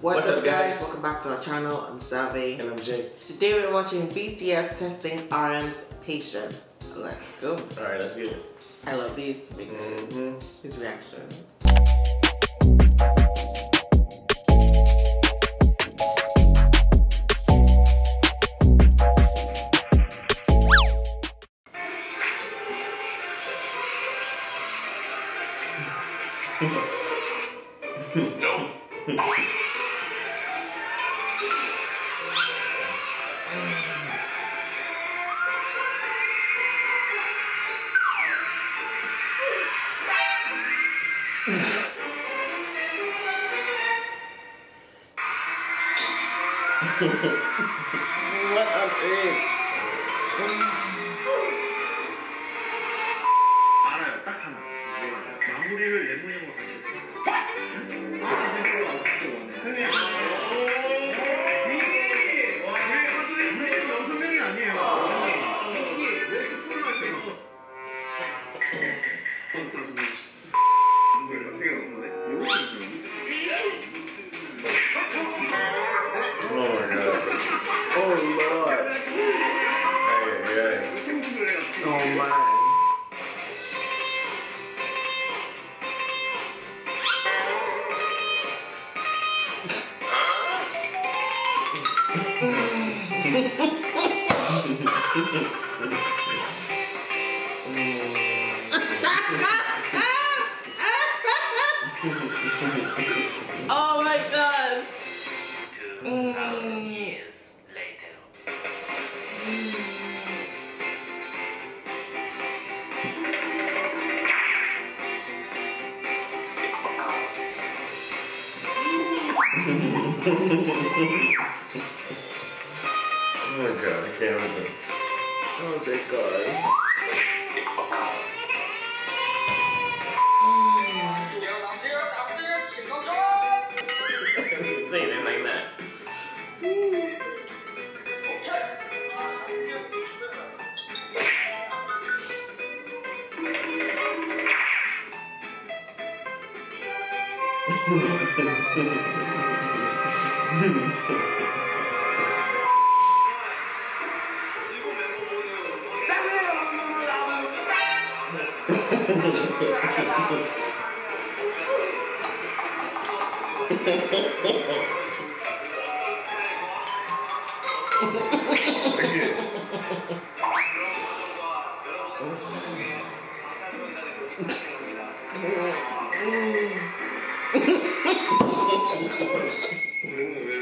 What's, What's up, guys? guys? Welcome back to our channel. I'm Xavé. And I'm Jay. Today we're watching BTS testing RM's patience. Let's go. Alright, let's get it. I love these because mm -hmm. his reaction. no. what on earth? 알아요, 딱 하나. 마무리를 레몬이라고 가르쳤어요. 그렇게 생각을 어떻게 왔네. oh my gosh. Two thousand years later. oh 왜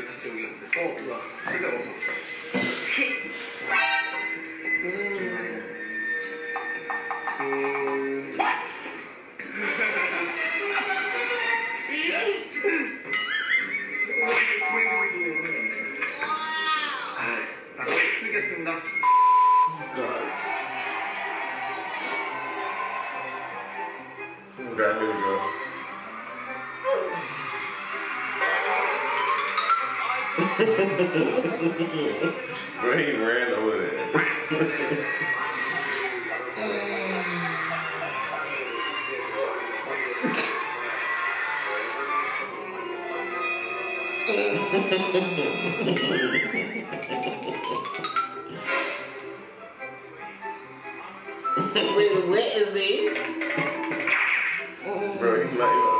다시 여기 왔어요? 어, 뭐야? 쓸데없어. Okay, here we go. He ran over there. Wait, where is he? Bro, he's not even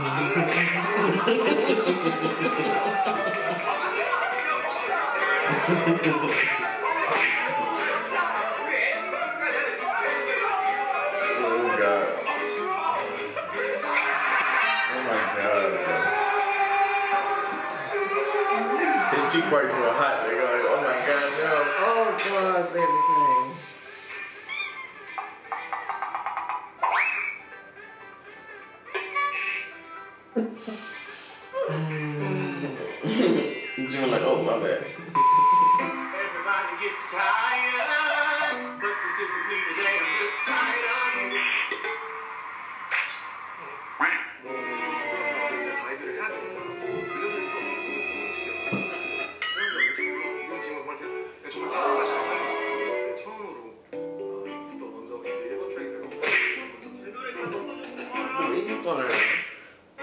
oh god. Oh my god, hot, nigga. Like, oh my god, damn. Oh god, damn.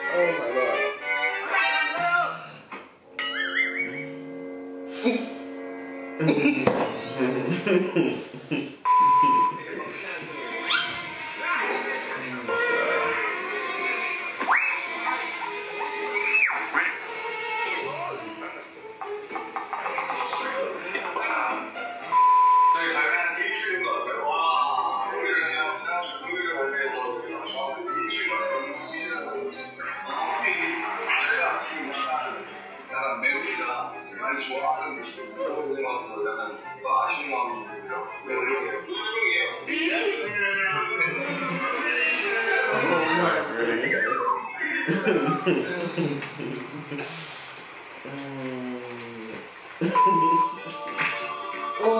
Oh my god. oh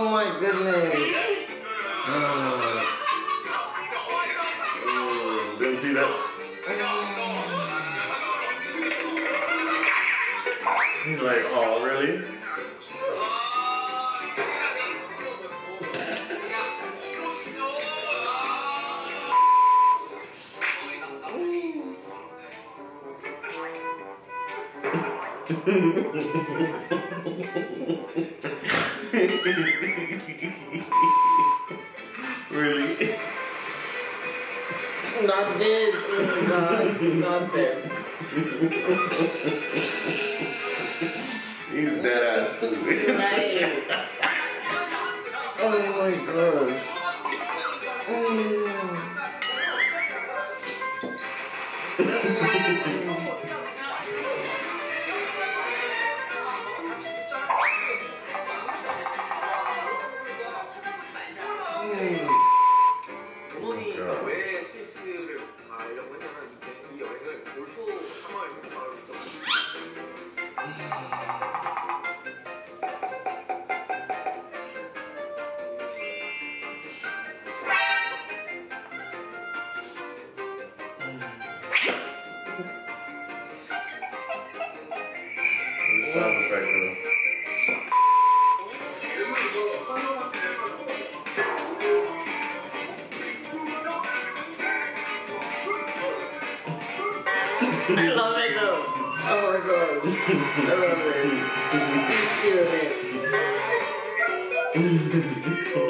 my goodness. Uh, didn't see that. He's like, oh, really? really? Not this, oh not this. He's dead ass stupid. Right. oh my gosh. Mm. sound effect though. I love it though. Oh my god. I love it. He's feeling it.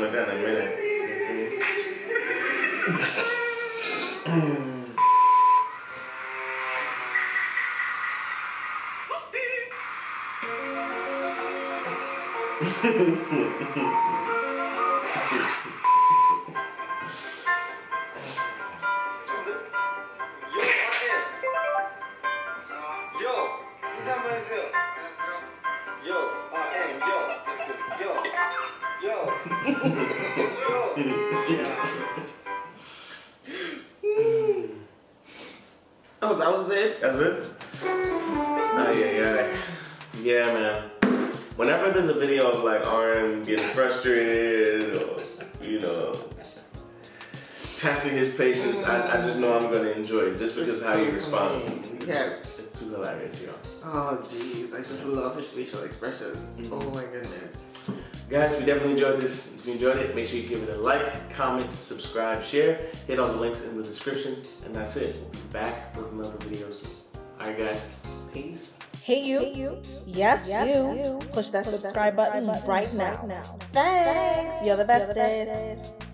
something like that in a minute. You see? Yo, Oh, that was it? That's it? Oh, yeah, yeah. Yeah, man. Whenever there's a video of like RM getting frustrated or, you know, testing his patience, I, I just know I'm going to enjoy it just because how he responds. Yes. It's too hilarious, yo. Oh, jeez. I just love his facial expressions. Mm-hmm. Oh, my goodness. Guys, we definitely enjoyed this. If you enjoyed it, make sure you give it a like, comment, subscribe, share. Hit all the links in the description. And that's it. We'll be back with another video soon. Alright, guys. Peace. Hey you. Yes, you. Push that subscribe button right now. now. Thanks. You're the bestest.